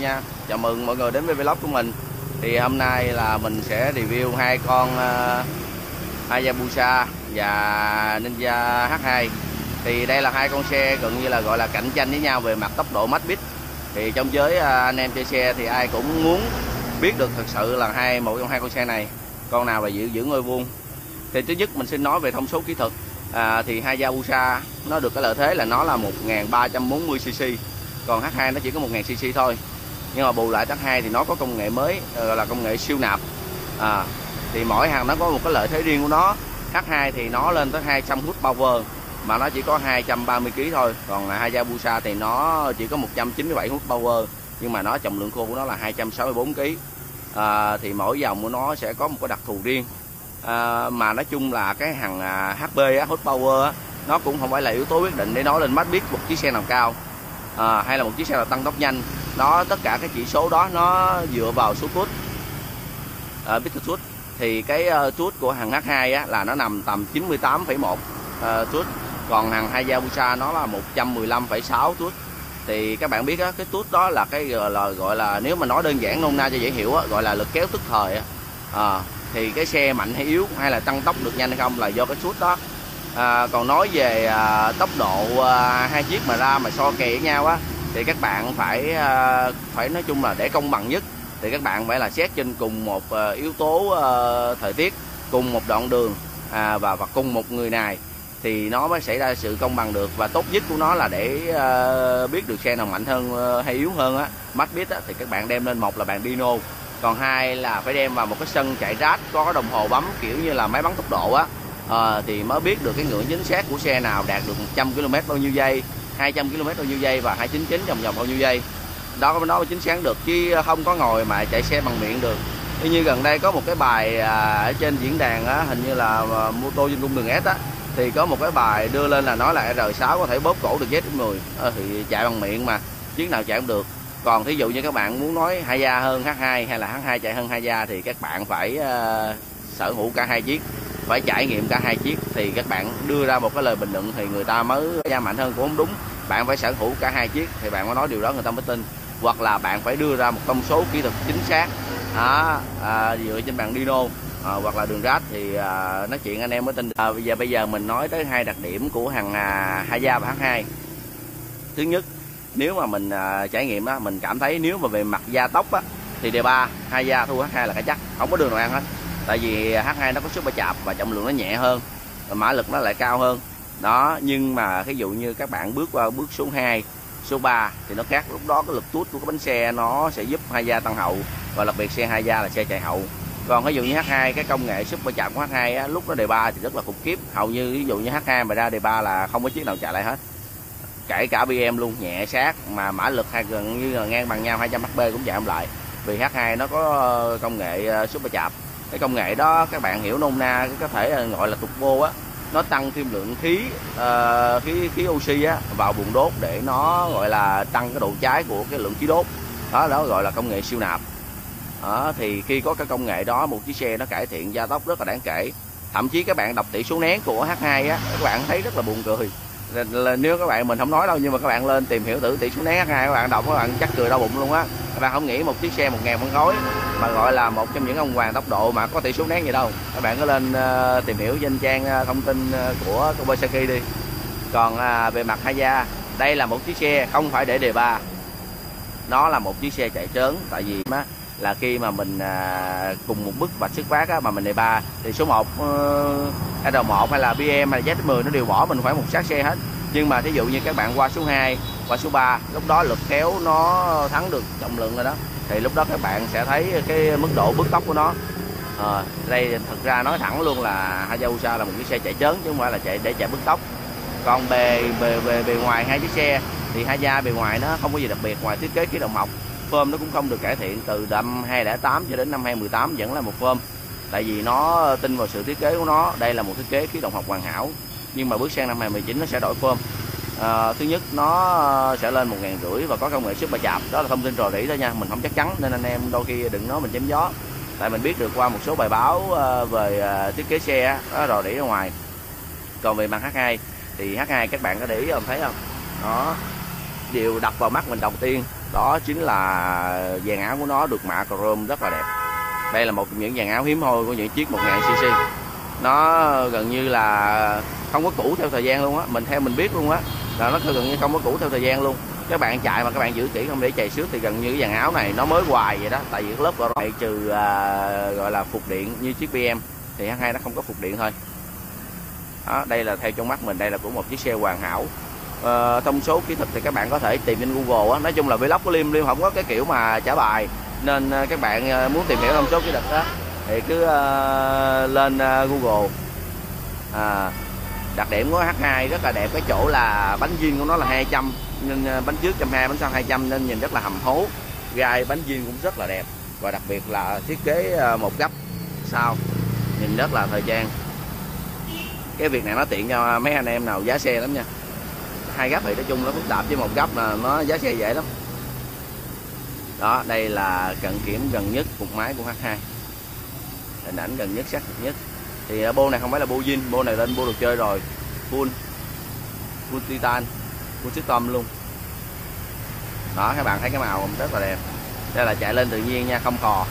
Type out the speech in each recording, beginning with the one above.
nha. Chào mừng mọi người đến với vlog của mình. Thì hôm nay là mình sẽ review hai con ờ, uh, Hayabusa và Ninja H2 Thì đây là hai con xe gần như là gọi là cạnh tranh với nhau về mặt tốc độ max bit thì trong giới à, anh em chơi xe thì ai cũng muốn biết được thật sự là hai một trong hai con xe này Con nào là giữ giữ ngôi vuông. Thì thứ nhất mình xin nói về thông số kỹ thuật. À, Thì Hayabusa nó được cái lợi thế là nó là 1340cc còn H2 nó chỉ có 1000cc thôi. Nhưng mà bù lại H2 thì nó có công nghệ mới ờ, gọi là công nghệ siêu nạp. À, thì mỗi hàng nó có một cái lợi thế riêng của nó. H2 thì nó lên tới 200 power mà nó chỉ có 230 kg thôi. Còn Hayabusa thì nó chỉ có 197 power. Nhưng mà nó trọng lượng khô của nó là 264 kg à, thì mỗi dòng của nó sẽ có một cái đặc thù riêng. À, mà nói chung là cái hàng à, HP á, power á, nó cũng không phải là yếu tố quyết định để nói lên mắt biết một chiếc xe nào cao. À, hay là một chiếc xe nào tăng tốc nhanh. Nó tất cả các chỉ số đó nó dựa vào số tút à, bit tút thì cái uh, của hàng H2 á, là nó nằm tầm 98,1 uh, còn hàng Hayabusa nó là 115,6 tuốt thì các bạn biết á, cái tuốt đó là cái gọi là gọi là nếu mà nói đơn giản nôm na cho dễ hiểu á, gọi là lực kéo tức thời á. À, thì cái xe mạnh hay yếu hay là tăng tốc được nhanh hay không là do cái suốt đó. À, còn nói về à, tốc độ à, hai chiếc mà ra mà so kè với nhau á thì các bạn phải à, phải nói chung là để công bằng nhất. Thì các bạn phải là xét trên cùng một à, yếu tố à, thời tiết cùng một đoạn đường à, và và cùng một người này thì nó mới xảy ra sự công bằng được. Và tốt nhất của nó là để uh, biết được xe nào mạnh hơn ờ, hay yếu hơn á mắt biết á, thì các bạn đem lên một là bạn Dino còn hai là phải đem vào một cái sân chạy rát có đồng hồ bấm kiểu như là máy bắn tốc độ á. À, thì mới biết được cái ngưỡng chính xác của xe nào đạt được 100 km bao nhiêu giây 200 km bao nhiêu giây và 299 vòng vòng bao nhiêu giây. Đó nó mới chính xác được chứ không có ngồi mà chạy xe bằng miệng được. Tuy như gần đây có một cái bài à, ở trên diễn đàn á, hình như là à, mô tô trên cung đường S á thì có một cái bài đưa lên là nói là R6 có thể bóp cổ được Z10 à, ờ, thì chạy bằng miệng mà chiếc nào chạy cũng được. Còn thí dụ như các bạn muốn nói Haya hơn H2 hay là H2 chạy hơn Haya thì các bạn phải uh, sở hữu cả hai chiếc phải trải nghiệm cả hai chiếc. Thì các bạn đưa ra một cái lời bình luận thì người ta mới ra mạnh hơn cũng không đúng. Bạn phải sở hữu cả hai chiếc thì bạn mới nói điều đó người ta mới tin. Hoặc là bạn phải đưa ra một thông số kỹ thuật chính xác đó, à, dựa trên bàn Dino à, hoặc là đường rát thì à, nói chuyện anh em mới tin à, bây giờ bây giờ mình nói tới hai đặc điểm của hàng à, gia và H2 thứ nhất nếu mà mình à, trải nghiệm á mình cảm thấy nếu mà về mặt gia tốc á thì d ba hai gia thu H2 là cái chắc không có đường nào ăn hết. Tại vì H2 nó có super chạp và trọng lượng nó nhẹ hơn và mã lực nó lại cao hơn. Đó nhưng mà ví dụ như các bạn bước qua bước số 2 số 3 thì nó khác. Lúc đó cái lực tút của cái bánh xe nó sẽ giúp hai gia tăng hậu và đặc biệt xe hai gia là xe chạy hậu. Còn ví dụ như H2 cái công nghệ super chạm của H2 á, lúc nó đề ba thì rất là khủng khiếp. Hầu như ví dụ như H2 mà ra đề ba là không có chiếc nào chạy lại hết. Kể cả BM luôn nhẹ sát mà mã lực hay gần như là ngang bằng nhau 200 HP cũng chạy không lại. Vì H2 nó có ờ, công nghệ ờ, super chạm. Cái công nghệ đó các bạn hiểu nôm na có thể ờ, gọi là tục vô á nó tăng thêm lượng khí uh, khí khí oxy á vào buồng đốt để nó gọi là tăng cái độ cháy của cái lượng khí đốt. Đó đó gọi là công nghệ siêu nạp đó, thì khi có cái công nghệ đó một chiếc xe nó cải thiện gia tốc rất là đáng kể. Thậm chí các bạn đọc tỷ số nén của H2 á các bạn thấy rất là buồn cười. Là nếu các bạn mình không nói đâu nhưng mà các bạn lên tìm hiểu thử tỷ số nén H2 các bạn đọc các bạn chắc cười đau bụng luôn á. Các bạn không nghĩ một chiếc xe một ngàn phân khối mà gọi là một trong những ông hoàng tốc độ mà có tỷ số nén gì đâu. Các bạn có lên uh, tìm hiểu trên trang uh, thông tin uh, của Kawasaki đi. Còn uh, về mặt Haya đây là một chiếc xe không phải để đề ba nó là một chiếc xe chạy trớn tại vì á là khi mà mình à, cùng một bức vạch xuất phát á, mà mình đề ba thì số 1 uh, R1 hay là BM hay là Z10 nó đều bỏ mình khoảng một sát xe hết. Nhưng mà thí dụ như các bạn qua số 2 qua số 3 lúc đó lực kéo nó thắng được trọng lượng rồi đó thì lúc đó các bạn sẽ thấy cái mức độ bứt tốc của nó. À, đây thật ra nói thẳng luôn là Hayabusa là một chiếc xe chạy chớn chứ không phải là chạy để chạy bứt tốc còn bề bề bề bề ngoài hai chiếc xe thì Haya bề ngoài nó không có gì đặc biệt ngoài thiết kế khí động mộc phơm nó cũng không được cải thiện từ năm 2008 cho đến năm 2018 vẫn là một phơm tại vì nó tin vào sự thiết kế của nó đây là một thiết kế khí động học hoàn hảo nhưng mà bước sang năm 2019 nó sẽ đổi phơm à, thứ nhất nó à, sẽ lên một ngàn rưỡi và có công nghệ super chạp đó là thông tin rò rỉ thôi nha mình không chắc chắn nên anh em đôi khi đừng nói mình chém gió. Tại mình biết được qua một số bài báo à, về à, thiết kế xe đó rò rỉ ra ngoài. Còn về mặt H2 thì H2 các bạn có để ý không? Thấy không? Đó. Điều đập vào mắt mình đầu tiên đó chính là dàn áo của nó được mạ chrome rất là đẹp. Đây là một trong những dàn áo hiếm hoi của những chiếc 1000cc nó gần như là không có cũ theo thời gian luôn á mình theo mình biết luôn á là nó gần như không có cũ theo thời gian luôn. Các bạn chạy mà các bạn giữ kỹ không để chạy xước thì gần như cái dàn áo này nó mới hoài vậy đó tại vì lớp gọi trừ à, gọi là phục điện như chiếc BM thì H2 nó không có phục điện thôi. Đó, đây là theo trong mắt mình đây là của một chiếc xe hoàn hảo à, thông số kỹ thuật thì các bạn có thể tìm trên Google á. Nói chung là vlog của Liêm Liêm không có cái kiểu mà trả bài. Nên ờ, các bạn ờ, muốn tìm hiểu thông số kỹ thuật đó thì cứ uh, lên uh, Google. À, đặc điểm của H2 rất là đẹp. Cái chỗ là bánh viên của nó là 200 nên uh, bánh trước 120 bánh sau 200 nên nhìn rất là hầm hố. Gai bánh viên cũng rất là đẹp. Và đặc biệt là thiết kế uh, một gấp sau nhìn rất là thời trang. Cái việc này nó tiện cho mấy anh em nào giá xe lắm nha hai gấp thì nói chung nó phức tạp với một gấp là nó giá xe dễ lắm. Đó, đây là cận kiểm gần nhất cục máy của H2 hình ảnh gần nhất, xác thực nhất. Thì à, bô này không phải là bô zin, bô này lên bô được chơi rồi. Full. Full titan, full system luôn. Đó, các bạn thấy cái màu rất là đẹp. Đây là chạy lên tự nhiên nha, không khò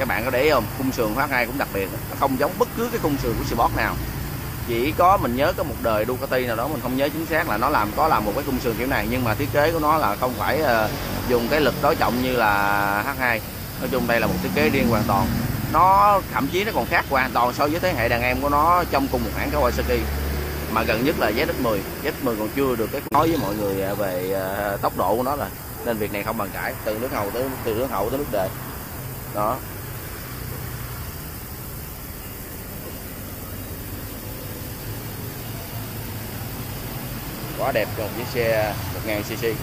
các bạn có để ý không? Khung sườn phát hai cũng đặc biệt. Nó không giống bất cứ cái khung sườn của Sport nào chỉ có mình nhớ có một đời Ducati nào đó mình không nhớ chính xác là nó làm có làm một cái khung sườn kiểu này nhưng mà thiết kế của nó là không phải uh, dùng cái lực đối trọng như là H2 nói chung đây là một thiết kế riêng hoàn toàn. Nó thậm chí nó còn khác hoàn toàn so với thế hệ đàn em của nó trong cùng một hãng Kawasaki mà gần nhất là ZX10 ZX10 còn chưa được cái nói với mọi người ờ, về ờ, tốc độ của nó rồi. Nên việc này không bàn cãi từ nước hậu tới từ nước hậu tới nước đề. Đó. Quá đẹp cho một chiếc xe 1000cc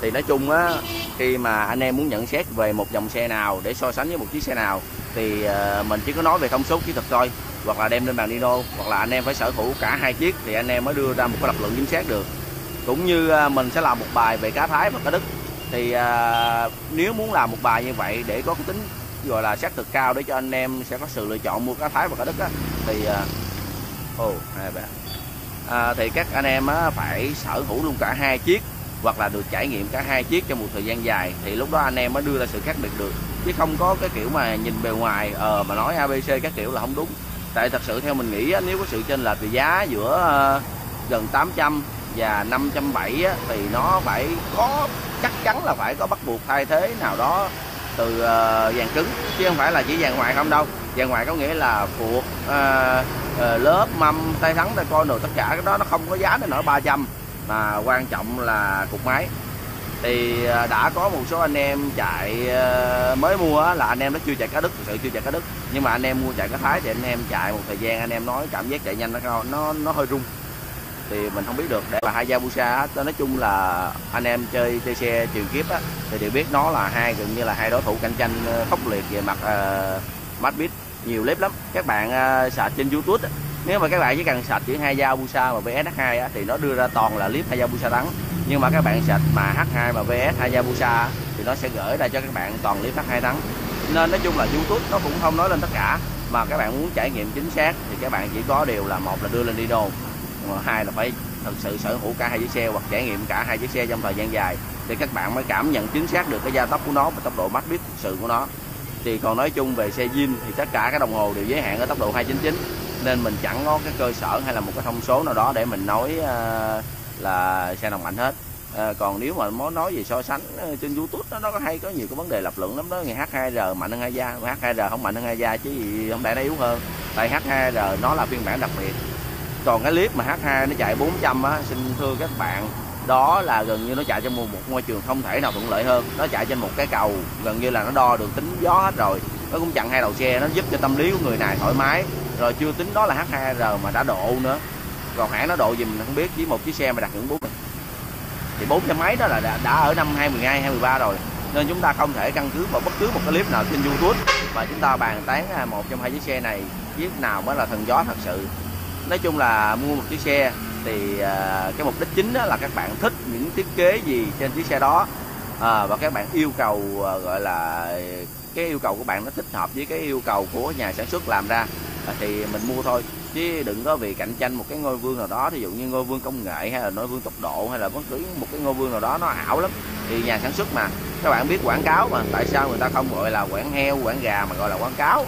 thì nói chung á khi mà anh em muốn nhận xét về một dòng xe nào để so sánh với một chiếc xe nào thì ờ, mình chỉ có nói về thông số kỹ thuật thôi hoặc là đem lên bàn Dino hoặc là anh em phải sở hữu cả hai chiếc thì anh em mới đưa ra một cái lập luận chính xác được. Cũng như ờ, mình sẽ làm một bài về cá thái và cá đức. Thì à, nếu muốn làm một bài như vậy để có cái tính gọi là xác thực cao để cho anh em sẽ có sự lựa chọn mua cá thái và cá đức á thì à, oh, hai bạn à, thì các anh em á, phải sở hữu luôn cả hai chiếc hoặc là được trải nghiệm cả hai chiếc trong một thời gian dài. Thì lúc đó anh em mới đưa ra sự khác biệt được. Chứ không có cái kiểu mà nhìn bề ngoài ờ mà nói abc các kiểu là không đúng. Tại thật sự theo mình nghĩ á, nếu có sự chênh lệch về giá giữa uh, gần 800 và 570 á, thì nó phải có chắc chắn là phải có bắt buộc thay thế nào đó từ uh, cứng. Chứ không phải là chỉ vàng ngoài không đâu. Vàng ngoài có nghĩa là phuộc uh, ờ, Ờ, lớp mâm tay thắng tay con đồ tất cả cái đó nó không có giá nó nổi 300 mà quan trọng là cục máy. Thì ờ, đã có một số anh em chạy ờ, mới mua là anh em nó chưa chạy cá đức thực sự chưa chạy cá đức. Nhưng mà anh em mua chạy cá thái thì anh em chạy một thời gian anh em nói cảm giác chạy nhanh nó nó nó hơi rung. Thì mình không biết được để là Hayabusa nói chung là anh em chơi chơi xe truyền kiếp á thì đều biết nó là hai gần như là hai đối thủ cạnh tranh khốc liệt về mặt uh, Madbit nhiều clip lắm. Các bạn ờ, uh, sạch trên YouTube á. nếu mà các bạn chỉ cần sạch chữ Hayabusa và vs 2 á, thì nó đưa ra toàn là clip Hayabusa thắng nhưng mà các bạn sạch mà H2 và VS hai dao busa thì nó sẽ gửi ra cho các bạn toàn clip H2 thắng nên nói chung là YouTube nó cũng không nói lên tất cả. Mà các bạn muốn trải nghiệm chính xác thì các bạn chỉ có điều là một là đưa lên Dino hai là phải thực sự sở hữu cả hai chiếc xe hoặc trải nghiệm cả hai chiếc xe trong thời gian dài. Thì các bạn mới cảm nhận chính xác được cái gia tốc của nó và tốc độ mắt biết thực sự của nó thì còn nói chung về xe zin thì tất cả các đồng hồ đều giới hạn ở tốc độ 299 nên mình chẳng có cái cơ sở hay là một cái thông số nào đó để mình nói uh, là xe nào mạnh hết. À, còn nếu mà muốn nói về so sánh ờ, trên youtube đó, nó có hay có nhiều cái vấn đề lập luận lắm đó. Ngày h2r mạnh hơn hai da h2r không mạnh hơn hai da chứ gì không lẽ nó yếu hơn. Tại h2r nó là phiên bản đặc biệt. Còn cái clip mà H2 nó chạy 400 á xin thưa các bạn đó là gần như nó chạy trong một, một môi trường không thể nào thuận lợi hơn. Nó chạy trên một cái cầu gần như là nó đo được tính gió hết rồi. Nó cũng chặn hai đầu xe nó giúp cho tâm lý của người này thoải mái. Rồi chưa tính đó là H2R mà đã độ nữa. Còn hãng nó độ gì mình không biết chỉ một chiếc xe mà đặt những bốn thì bốn trăm mấy đó là đã, đã ở năm 2012 2013 rồi. Nên chúng ta không thể căn cứ vào bất cứ một cái clip nào trên YouTube. Mà chúng ta bàn tán à, một trong hai chiếc xe này chiếc nào mới là thần gió thật sự. Nói chung là mua một chiếc xe thì à, cái mục đích chính đó là các bạn thích những thiết kế gì trên chiếc xe đó. À, và các bạn yêu cầu à, gọi là cái yêu cầu của bạn nó thích hợp với cái yêu cầu của nhà sản xuất làm ra. À, thì mình mua thôi chứ đừng có vì cạnh tranh một cái ngôi vương nào đó ví dụ như ngôi vương công nghệ hay là ngôi vương tốc độ hay là bất cứ một cái ngôi vương nào đó nó ảo lắm. Thì nhà sản xuất mà các bạn biết quảng cáo mà tại sao người ta không gọi là quảng heo quảng gà mà gọi là quảng cáo?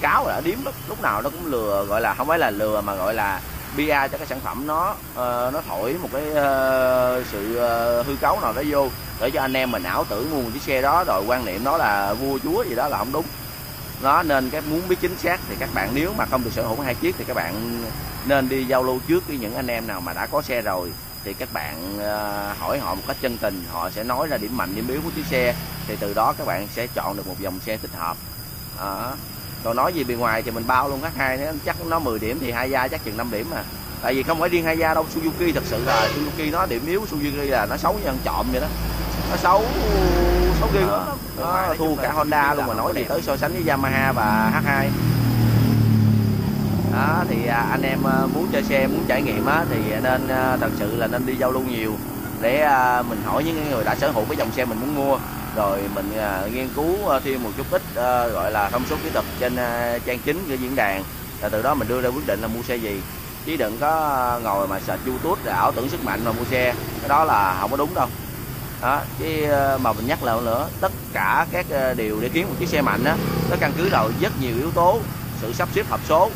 Cáo là điếm lúc, lúc nào nó cũng lừa gọi là không phải là lừa mà gọi là bia cho cái sản phẩm nó uh, nó thổi một cái uh, sự uh, hư cấu nào đó vô để cho anh em mình ảo tưởng mua một chiếc xe đó. Rồi quan niệm đó là vua chúa gì đó là không đúng. Nó nên cái muốn biết chính xác thì các bạn nếu mà không được sở hữu hai chiếc thì các bạn nên đi giao lưu trước với những anh em nào mà đã có xe rồi. Thì các bạn hỏi họ một cách chân tình họ sẽ nói ra điểm mạnh điểm yếu của chiếc xe. Thì từ đó các bạn sẽ chọn được một dòng xe thích hợp. À, còn nói gì bề ngoài thì mình bao luôn các hai nếu chắc nó 10 điểm thì hai gia chắc chừng 5 điểm mà. Tại vì không phải riêng hai gia đâu Suzuki thật sự là Suzuki nó điểm yếu Suzuki là nó xấu như ăn trộm vậy đó. Nó xấu xấu ghê lắm nó thua cả Honda luôn mà nói gì tới so sánh với Yamaha và H2 đó thì à, anh em à, muốn chơi xe muốn trải nghiệm á thì nên à, thật sự là nên đi giao lưu nhiều để mình hỏi những người đã sở hữu cái dòng xe mình muốn mua rồi mình à, nghiên cứu à, thêm một chút ít à, gọi là thông số kỹ thuật trên trang chính của diễn đàn. Và từ đó mình đưa ra quyết định là mua xe gì. Chứ đừng có ngồi mà sạch youtube để ảo tưởng sức mạnh mà mua xe. Cái đó là không có đúng đâu. Đó chứ mà mình nhắc lại nữa tất cả các điều để kiếm một chiếc xe mạnh á nó căn cứ vào rất nhiều yếu tố. Sự sắp xếp hộp số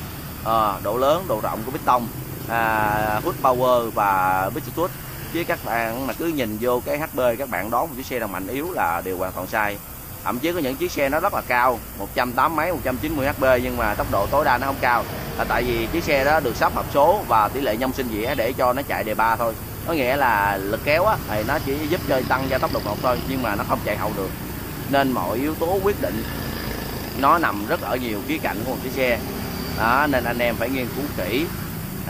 à, độ lớn độ rộng của piston à, hút power và piston chứ các bạn mà cứ nhìn vô cái HP các bạn đón một chiếc xe nào mạnh yếu là điều hoàn toàn sai. Thậm chí có những chiếc xe nó rất là cao 180 mấy 190 HP nhưng mà tốc độ tối đa nó không cao. Là tại vì chiếc xe đó được sắp hộp số và tỷ lệ nhông sinh dĩa để cho nó chạy đề ba thôi. Có nghĩa là lực kéo á, thì nó chỉ giúp cho tăng gia tốc đột ngột thôi, nhưng mà nó không chạy hậu được. Nên mọi yếu tố quyết định, nó nằm rất ở nhiều khía cạnh của một chiếc xe. Đó, nên anh em phải nghiên cứu kỹ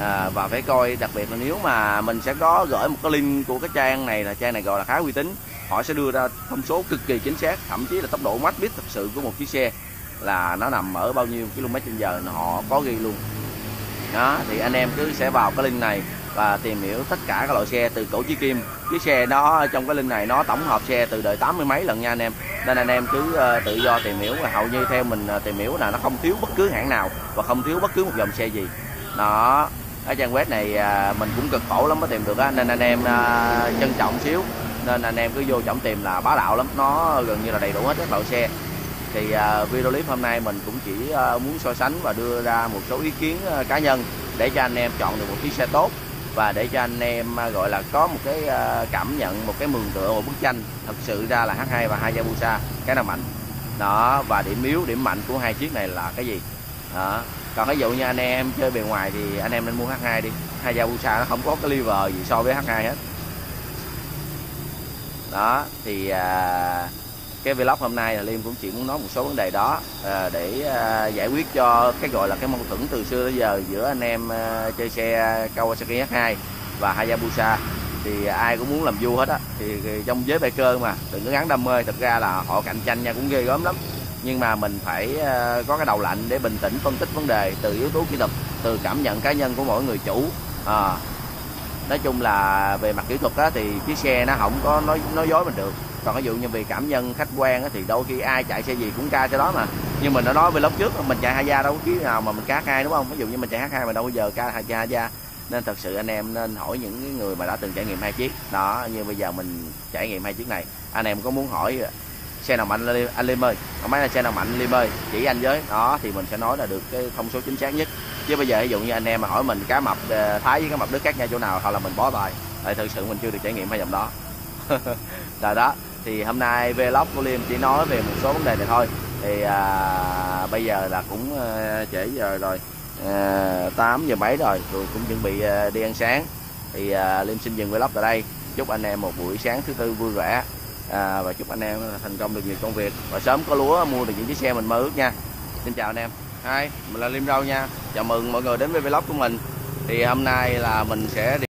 à, và phải coi đặc biệt là nếu mà mình sẽ có gửi một cái link của cái trang này là trang này gọi là khá uy tín họ sẽ đưa ra thông số cực kỳ chính xác thậm chí là tốc độ max biết thật sự của một chiếc xe là nó nằm ở bao nhiêu km trên giờ họ có ghi luôn. Đó thì anh em cứ sẽ vào cái link này và tìm hiểu tất cả các loại xe từ cổ chí kim. Chiếc xe đó trong cái link này nó tổng hợp xe từ đời tám mươi mấy lần nha anh em. Nên anh em cứ uh, tự do tìm hiểu và hầu như theo mình uh, tìm hiểu là nó không thiếu bất cứ hãng nào và không thiếu bất cứ một dòng xe gì. Đó cái trang web này à, mình cũng cực khổ lắm mới tìm được á, nên anh em à, trân trọng xíu. Nên anh em cứ vô trọng tìm là bá đạo lắm. Nó gần như là đầy đủ hết các loại xe. Thì à, video clip hôm nay mình cũng chỉ muốn so sánh và đưa ra một số ý kiến cá nhân để cho anh em chọn được một chiếc xe tốt và để cho anh em gọi là có một cái cảm nhận, một cái mường tượng, một bức tranh thật sự ra là H2 và Hayabusa cái nào mạnh. Đó, và điểm yếu, điểm mạnh của hai chiếc này là cái gì? Đó còn ví dụ như anh em chơi bề ngoài thì anh em nên mua H2 đi. Hayabusa nó không có cái liver gì so với H2 hết. Đó thì à, cái vlog hôm nay là Liêm cũng chỉ muốn nói một số vấn đề đó à, để à, giải quyết cho cái gọi là cái mâu thuẫn từ xưa tới giờ giữa anh em à, chơi xe Kawasaki H2 và Hayabusa. Thì ai cũng muốn làm vua hết á. Thì, thì trong giới biker mà đừng có gắn đam mê thật ra là họ cạnh tranh nha cũng ghê gớm lắm nhưng mà mình phải ờ, có cái đầu lạnh để bình tĩnh phân tích vấn đề từ yếu tố kỹ thuật từ cảm nhận cá nhân của mỗi người chủ. À, nói chung là về mặt kỹ thuật á, thì chiếc xe nó không có nói nói dối mình được. Còn ví dụ như về cảm nhân khách quan thì đôi khi ai chạy xe gì cũng ca xe đó mà. Nhưng mình đã nói về lúc trước mình chạy hai gia đâu có khi nào mà mình ca hai đúng không? Ví dụ như mình chạy h hai mà đâu bao giờ ca hai hai gia. Nên thật sự anh em nên hỏi những người mà đã từng trải nghiệm hai chiếc. Đó như bây giờ mình trải nghiệm hai chiếc này. Anh em có muốn hỏi xe nào mạnh anh Liêm ơi máy là xe nào mạnh Liêm ơi chỉ anh với. Đó thì mình sẽ nói là được cái thông số chính xác nhất. Chứ bây giờ ví dụ như anh em mà hỏi mình cá mập ờ, thái với cá mập đức khác nhau chỗ nào hoặc là mình bó tay tại thực sự mình chưa được trải nghiệm hai dòng đó. Là đó thì hôm nay vlog của Liêm chỉ nói về một số vấn đề này thôi. Thì à, bây giờ là cũng à, trễ giờ rồi. Ờ, à, 8 giờ mấy rồi rồi cũng chuẩn bị à, đi ăn sáng. Thì à, Liêm xin dừng vlog tại đây. Chúc anh em một buổi sáng thứ tư vui vẻ à, và chúc anh em thành công được nhiều công việc. Và sớm có lúa mua được những chiếc xe mình mơ ước nha. Xin chào anh em. Hai mình là Liêm rau nha. Chào mừng mọi người đến với vlog của mình. Thì hôm nay là mình sẽ đi